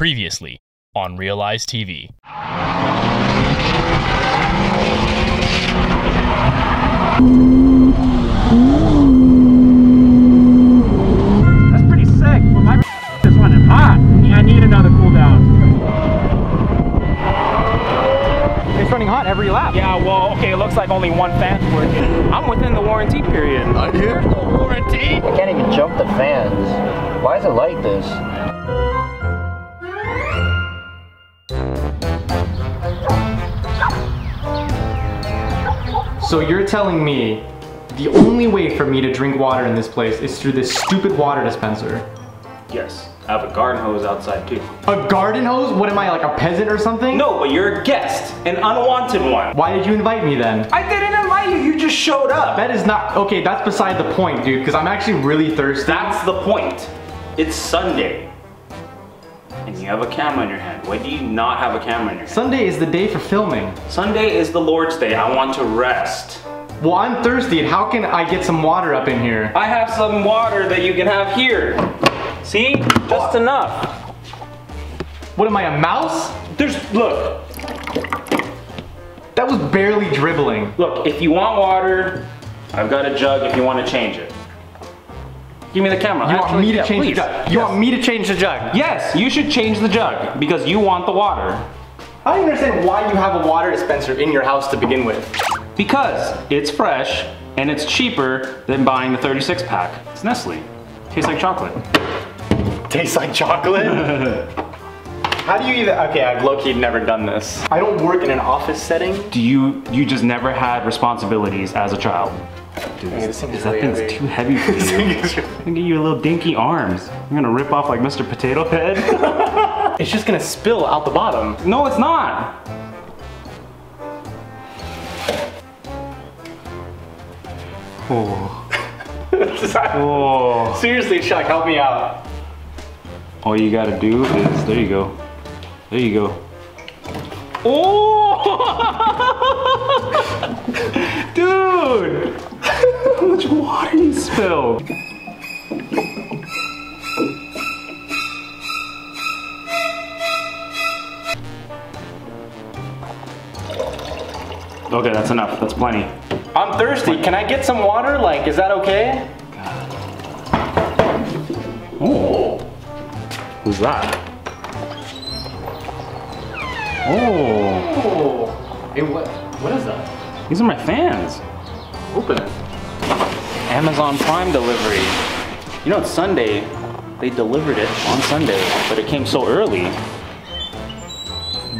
Previously on Realize TV. That's pretty sick, but my is running hot. I need another cooldown. It's running hot every lap. Yeah, well, okay, it looks like only one fan's working. I'm within the warranty period. There's no warranty. I can't even jump the fans. Why is it like this? So you're telling me the only way for me to drink water in this place is through this stupid water dispenser? Yes, I have a garden hose outside too. A garden hose? What am I, like a peasant or something? No, but you're a guest, an unwanted one. Why did you invite me then? I didn't invite you, you just showed up. That is not, okay, that's beside the point, dude, because I'm actually really thirsty. That's the point. It's Sunday. Have a camera in your hand. Why do you not have a camera in your hand? Sunday is the day for filming. Sunday is the Lord's Day. I want to rest. Well, I'm thirsty, and how can I get some water up in here? I have some water that you can have here. See? Just enough. What am I, a mouse? There's, look, That was barely dribbling. look, if you want water, I've got a jug if you want to change it. Give me the camera. You want me to yeah, change please. the jug? You Yes. want me to change the jug? Yes, you should change the jug because you want the water. I don't understand why you have a water dispenser in your house to begin with. Because it's fresh and it's cheaper than buying the 36 pack. It's Nestle. Tastes like chocolate. Tastes like chocolate? How do you even, okay, I've low-key never done this. I don't work in an office setting. Do you you just never had responsibilities as a child? Dude, Yeah, this thing is that way thing's heavy. too heavy for you. I'm gonna get you a little dinky arms. I'm gonna rip off like Mr. Potato Head. It's just gonna spill out the bottom. no, it's not. Oh. Oh. Seriously, Chuck, help me out. All you gotta do is, there you go. There you go. Oh! Dude! How much water you spilled? Okay, that's enough. That's plenty. I'm thirsty. Can I get some water? Like, is that okay? Oh. Who's that? Oh. Oh. Hey, what? What is that? These are my fans. Open it. Amazon Prime delivery. You know, it's Sunday. They delivered it on Sunday, but it came so early.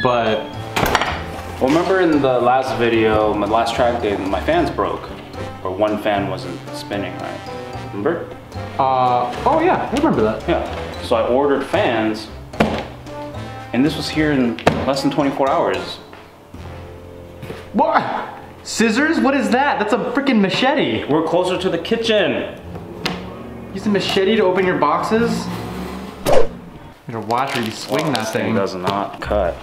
But Well, remember in the last video, my last track day, my fans broke. Or one fan wasn't spinning, right? Remember? Uh, oh yeah, I remember that. Yeah. So I ordered fans, and this was here in less than 24 hours. What? Scissors? What is that? That's a freaking machete. We're closer to the kitchen. Use a machete to open your boxes? You gotta watch where you swing that This thing. does not cut.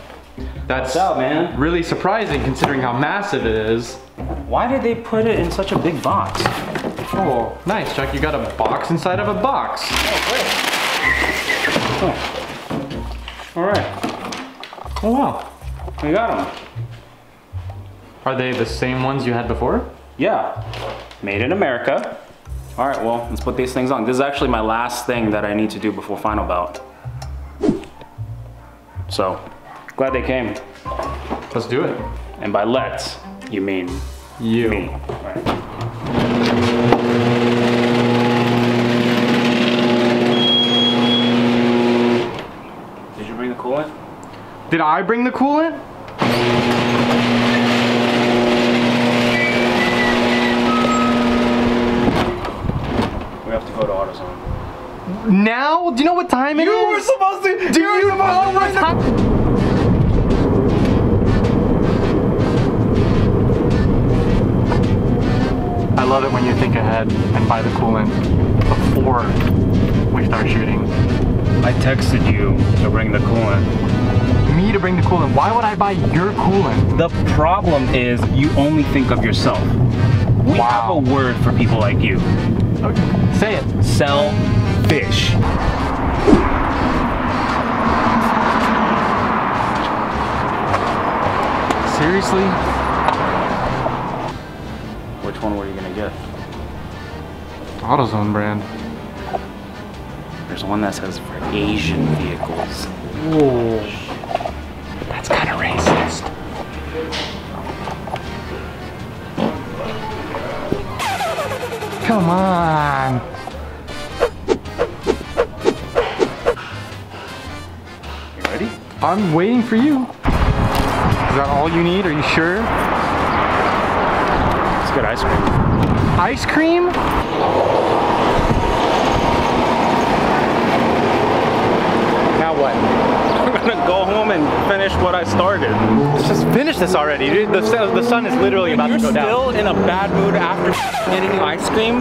That's out, man? really surprising considering how massive it is. Why did they put it in such a big box? Oh, nice, Chuck. You got a box inside of a box. Oh, All right, Oh wow. we got them. Are they the same ones you had before? Yeah, made in America. All right, well, let's put these things on. This is actually my last thing that I need to do before final bout. So, glad they came. Let's do it. And by let's, you mean You. me. Right. Did you bring the coolant? Did I bring the coolant? Have to go to AutoZone. Now? Do you know what time it is? You were supposed to. Do you were you supposed know to what bring time? I love it when you think ahead and buy the coolant before we start shooting. I texted you to bring the coolant. Me to bring the coolant. Why would I buy your coolant? The problem is you only think of yourself. We Wow. have a word for people like you. Okay. Say it. Sell fish. Seriously? Which one were you gonna get? AutoZone brand. There's one that says for Asian vehicles. Whoa. Come on. You ready? I'm waiting for you. Is that all you need? Are you sure? It's good ice cream. Ice cream? Now what? I'm gonna go home and finish what I started. Let's just finish this already, dude. The, sun- the sun is literally about You're to go down. You're still in a bad mood after getting ice cream?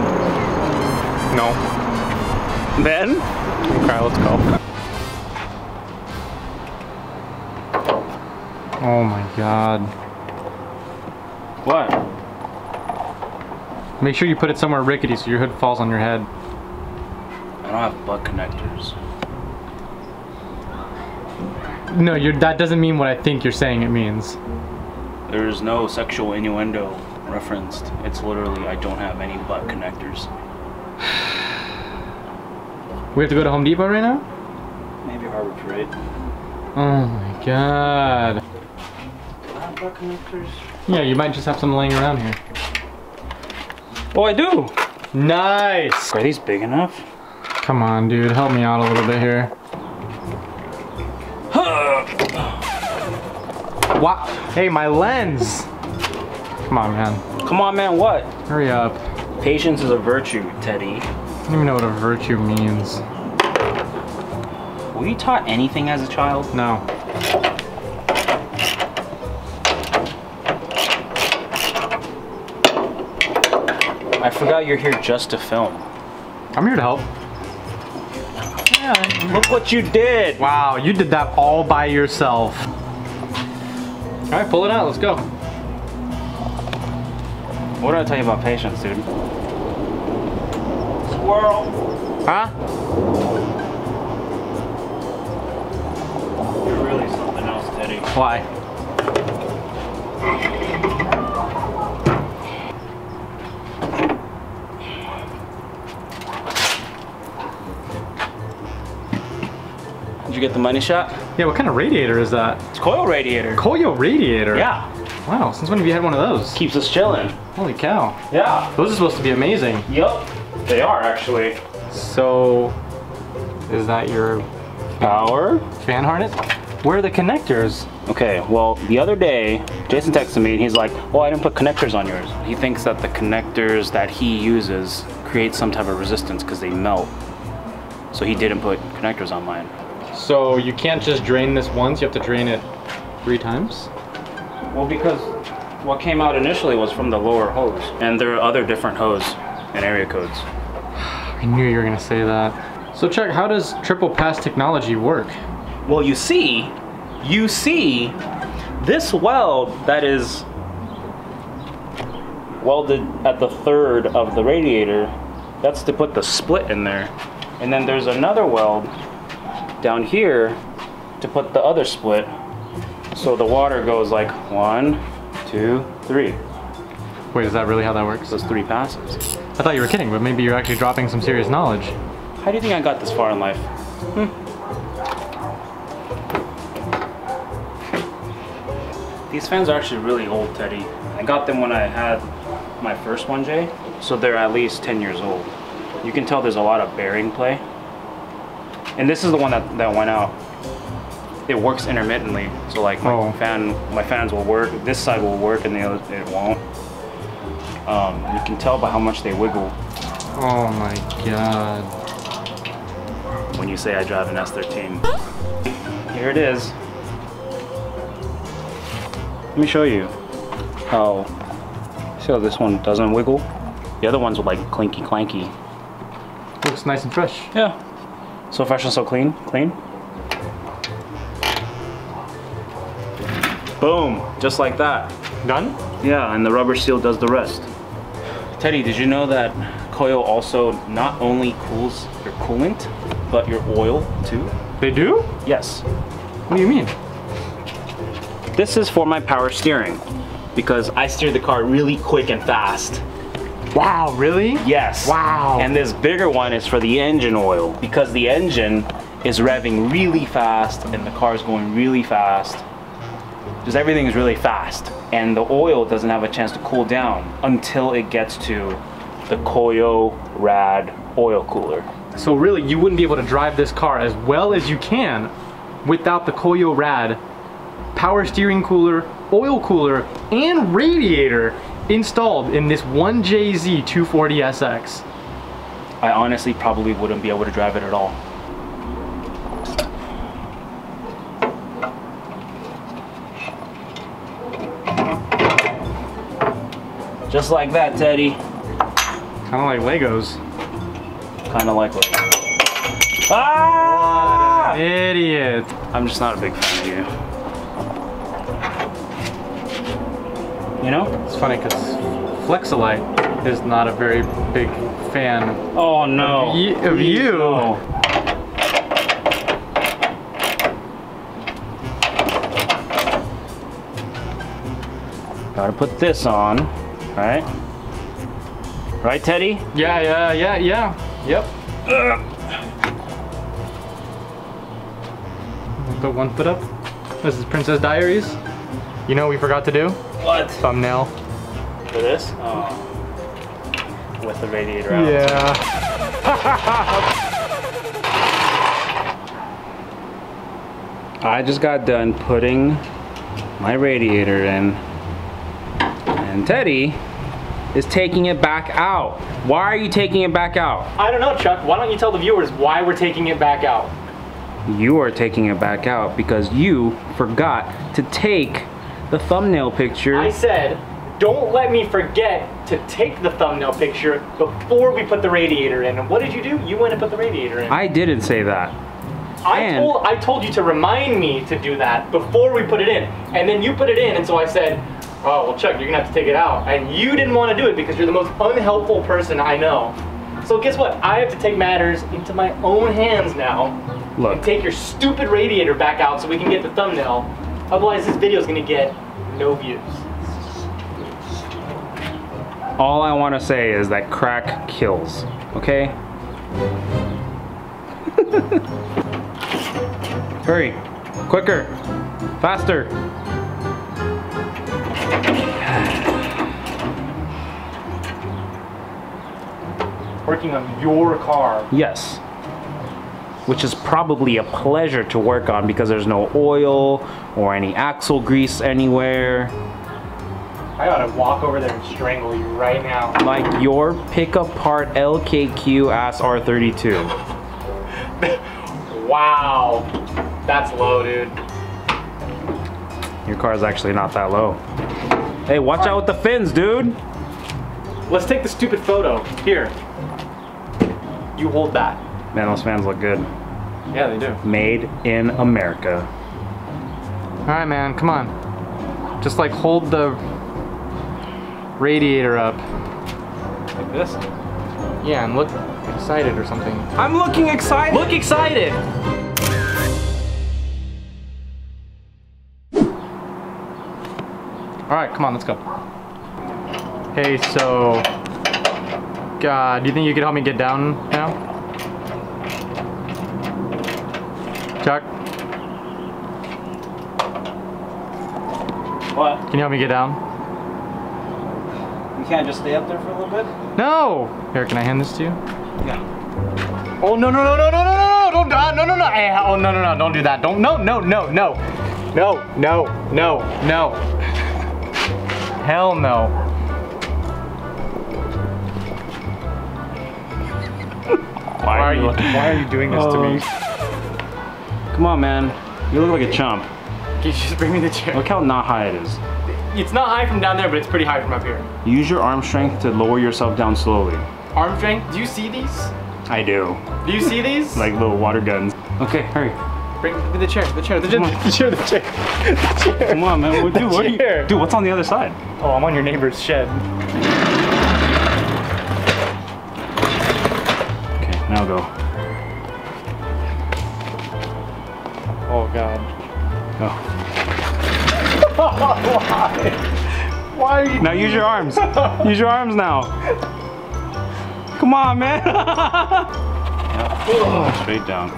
No. Then? Okay, let's go. Oh my god. What? Make sure you put it somewhere rickety so your hood falls on your head. I don't have butt connectors. No, you're, that doesn't mean what I think you're saying it means. There's no sexual innuendo referenced. It's literally I don't have any butt connectors. We have to go to Home Depot right now? Maybe Harbor Freight. Oh my god. butt connectors? Yeah, you might just have some laying around here. Oh, I do. Nice! Are these big enough? Come on, dude, help me out a little bit here. Wow. Hey, my lens! Come on, man. Come on, man. What? Hurry up. Patience is a virtue, Teddy. I don't even know what a virtue means. Were you taught anything as a child? No. I forgot you're here just to film. I'm here to help. Look what you did. Wow, you did that all by yourself. All right, pull it out. Let's go. What did I tell you about patience, dude? Squirrel. Huh? You're really something else, Teddy. Why? Did you get the money shot? Yeah, what kind of radiator is that? It's Koyo radiator. Koyo radiator. Yeah. Wow, since when have you had one of those? Keeps us chilling. Holy cow. Yeah. Those are supposed to be amazing. Yup. They are actually. So, is that your Power. fan harness? Where are the connectors? Okay, well, the other day, Jason texted me and he's like, oh, I didn't put connectors on yours. He thinks that the connectors that he uses create some type of resistance because they melt. So he didn't put connectors on mine. So you can't just drain this once, you have to drain it three times? Well, because what came out initially was from the lower hose. And there are other different hose and area codes. I knew you were gonna say that. So Chuck, how does triple pass technology work? Well, you see, you see, this weld that is welded at the third of the radiator, that's to put the split in there. And then there's another weld down here to put the other split. So the water goes like one, two, three. Wait, is that really how that works? Those three passes. I thought you were kidding, but maybe you're actually dropping some serious knowledge. How do you think I got this far in life? Hmm. These fans are actually really old, Teddy. I got them when I had my first 1J, So they're at least 10 years old. You can tell there's a lot of bearing play. And this is the one that, that went out. It works intermittently. So like my Oh. fan, my fans will work. This side will work and the other it won't. Um, you can tell by how much they wiggle Oh my god. when you say I drive an S13. Here it is. Let me show you how. See how this one doesn't wiggle? The other ones are like clinky clanky. Looks nice and fresh. Yeah. So fresh and so clean. Clean. Boom. Just like that. Done? Yeah, and the rubber seal does the rest. Teddy, did you know that Koyo also not only cools your coolant, but your oil too? They do? Yes. What do you mean? This is for my power steering because I steer the car really quick and fast. Wow, really? Yes. Wow. And this bigger one is for the engine oil because the engine is revving really fast and the car is going really fast. Just everything is really fast. And the oil doesn't have a chance to cool down until it gets to the Koyo Rad oil cooler. So really, you wouldn't be able to drive this car as well as you can without the Koyo Rad power steering cooler, oil cooler, and radiator installed in this 1JZ 240SX. I honestly probably wouldn't be able to drive it at all. Just like that, Teddy. Kind of like Legos. Kind of like what? Ah! Idiot. I'm just not a big fan of you. You know? It's funny because Flex-A-Lite is not a very big fan Oh no. Of Please, you. no. Gotta put this on, right? Right, Teddy? Yeah, yeah, yeah, yeah. Yep. Put one foot up. This is Princess Diaries. You know what we forgot to do? What? Thumbnail. For this? Oh. With the radiator out. Yeah. I just got done putting my radiator in, and Teddy is taking it back out. Why are you taking it back out? I don't know, Chuck. Why don't you tell the viewers why we're taking it back out? You are taking it back out because you forgot to take the thumbnail picture. I said, don't let me forget to take the thumbnail picture before we put the radiator in. And what did you do? You went and put the radiator in. I didn't say that. I and- told I told you to remind me to do that before we put it in, and then you put it in, and so I said, "Oh well, Chuck, you're gonna have to take it out," and you didn't want to do it because you're the most unhelpful person I know. So guess what? I have to take matters into my own hands now and take your stupid radiator back out so we can get the thumbnail. Otherwise, this video is gonna get no views. all I want to say is that crack kills, okay? Hurry, quicker, faster. Working on your car. Yes. Which is probably a pleasure to work on because there's no oil or any axle grease anywhere. I gotta walk over there and strangle you right now. Like your Pick Your Part LKQ Ass R32. Wow, that's low, dude. Your car's actually not that low. Hey, watch out with the fins, dude. Let's take the stupid photo. Here. You hold that. Man, those fans look good. Yeah, they do. Made in America. All right, man, come on. Just like hold the radiator up. Like this? Yeah, and look excited or something. I'm looking excited. Look excited! All right, come on, let's go. Hey, so, God, do you think you could help me get down now? Can you help me get down? You can't just stay up there for a little bit? No! Here, can I hand this to you? Yeah. Oh no no no no no no no! Don't uh, no no no! Hey, oh no no no! Don't do that! Don't no no no no no no no no! Hell no! Why are you Why are you doing this to me? Come on, man. You look like a chump. Can you just bring me the chair? Look how not high it is. It's not high from down there, but it's pretty high from up here. Use your arm strength to lower yourself down slowly. Arm strength. Do you see these? I do. Do you see these? Like little water guns. Okay, hurry. bring me the chair. The chair. The chair. The chair. The chair. The chair. Come on, man. What, dude, what are you, chair. dude, what's on the other side? Oh, I'm on your neighbor's shed. Okay, now go. Oh God. Go. Why Why are you? Now use your arms. use your arms now. Come on, man. Yep. Straight down.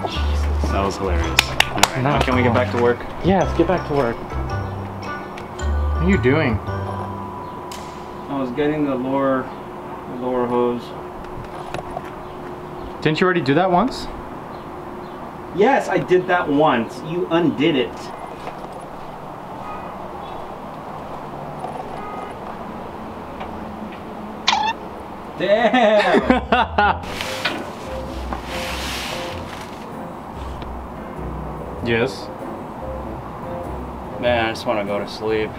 That was hilarious. All right, now can we get back to work? Yes, get back to work. What are you doing? I was getting the lower, the lower hose. Didn't you already do that once? Yes, I did that once. You undid it. Damn. Yes. Man, I just want to go to sleep.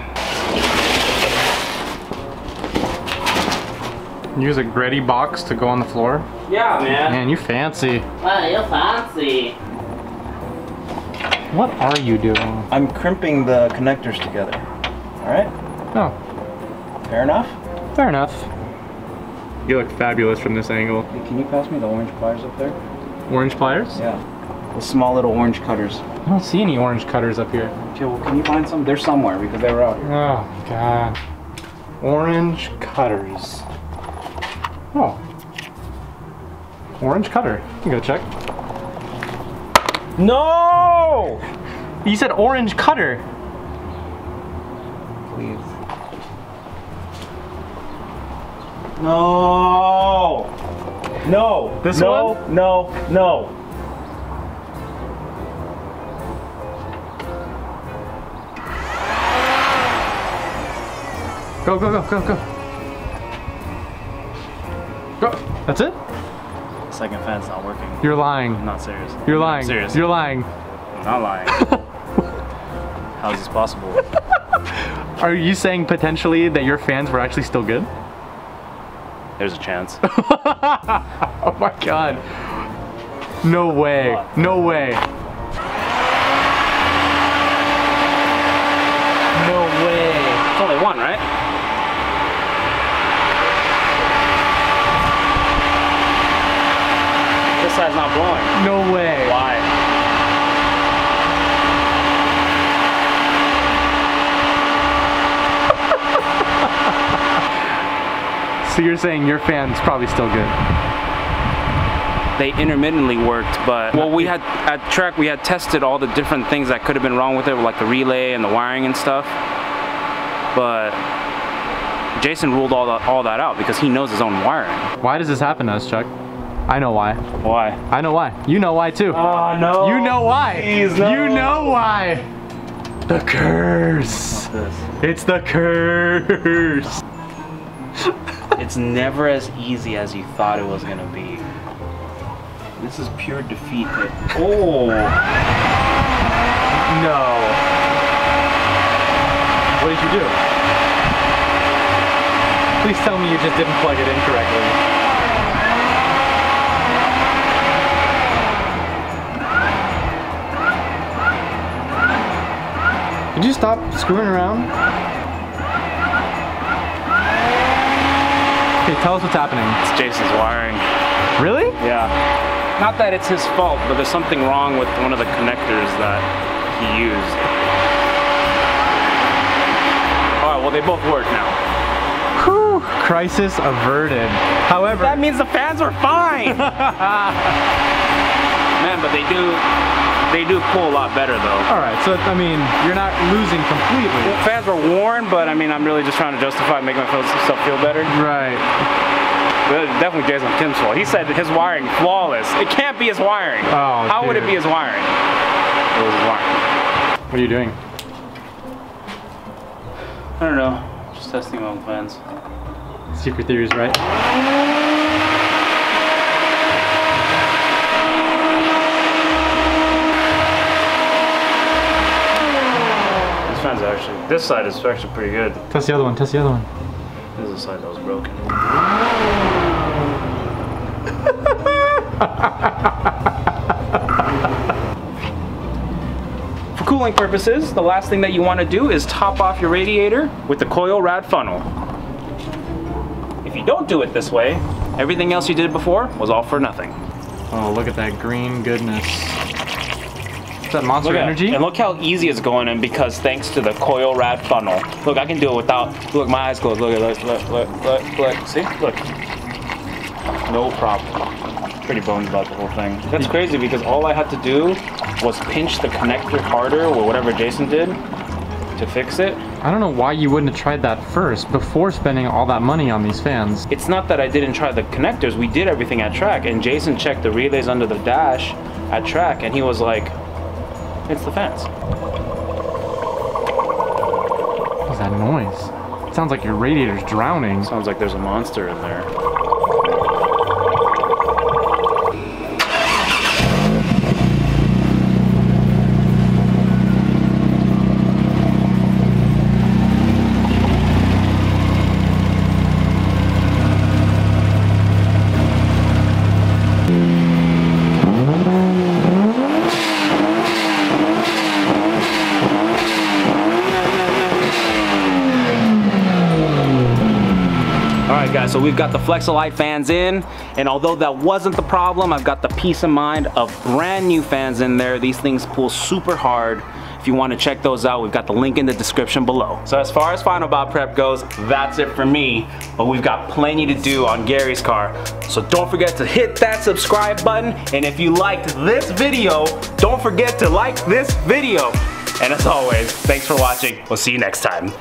Use a Gretty box to go on the floor. Yeah, man. Man, you fancy. Wow, you're fancy. What are you doing? I'm crimping the connectors together. All right. Oh, Fair enough. fair enough. You look fabulous from this angle. Hey, can you pass me the orange pliers up there? Orange pliers? Yeah. The small little orange cutters. I don't see any orange cutters up here. Okay, well, can you find some? They're somewhere because they were out here. Oh, God. Orange cutters. Oh. Orange cutter. You go check. No! You said orange cutter. Please. No! No! This no, one? No, no, Go, go, go, go, go. Go. That's it? Second fan's not working. You're lying. I'm not serious. You're lying. Serious. You're lying. I'm not lying. How is this possible? Are you saying potentially that your fans were actually still good? There's a chance. oh my god. No way. No way. No way. It's only one, right? This side's not blowing. No way. Why? So you're saying your fans probably still good? They intermittently worked, but well, we had at track we had tested all the different things that could have been wrong with it, like the relay and the wiring and stuff. But Jason ruled all that all that out because he knows his own wiring. Why does this happen to us, Chuck? I know why. Why? I know why. You know why too. Oh no! you know why. please, no. You know why. The curse. It's the curse. It's never as easy as you thought it was gonna be. This is pure defeat. Oh No. What did you do? Please tell me you just didn't plug it in correctly. Could you stop screwing around? Okay, tell us what's happening. it's Jason's wiring. Really? Yeah. Not that it's his fault, but there's something wrong with one of the connectors that he used. All right, well they both work now. Whew, crisis averted. However, That means the fans are fine. Man, but they do, they do pull a lot better though. all right. So I mean, you're not losing completely. Fans were worn, but I mean, I'm really just trying to justify making myself feel better. Right. But definitely Jason Kim's fault. He said his wiring flawless. It can't be his wiring. Oh, How would it be his wiring? It was his wiring. What are you doing? I don't know. Just testing my own fans. Secret theories, right? This actually, this side is actually pretty good. Test the other one. Test the other one. This is the side that was broken. For cooling purposes, the last thing that you want to do is top off your radiator with the Koyo Rad funnel. If you don't do it this way, everything else you did before was all for nothing. Oh, look at that green goodness. That Monster at Energy. And look how easy it's going in because thanks to the Koyo Rad funnel. Look, I can do it without, look, my eyes closed. Look, look, look, look, look, look. See? Look. No problem. Pretty bones about the whole thing. That's crazy because all I had to do was pinch the connector harder or whatever Jason did to fix it. I don't know why you wouldn't have tried that first before spending all that money on these fans. It's not that I didn't try the connectors. We did everything at track and Jason checked the relays under the dash at track and he was like, it's the fence. What's that noise? It sounds like your radiator's drowning. Sounds like there's a monster in there. So we've got the Flex-A-Lite fans in, and although that wasn't the problem, I've got the peace of mind of brand new fans in there. These things pull super hard. If you want to check those out, we've got the link in the description below. So as far as Final Bout Prep goes, that's it for me, but we've got plenty to do on Gary's car. So don't forget to hit that subscribe button, and if you liked this video, don't forget to like this video. And as always, thanks for watching. We'll see you next time.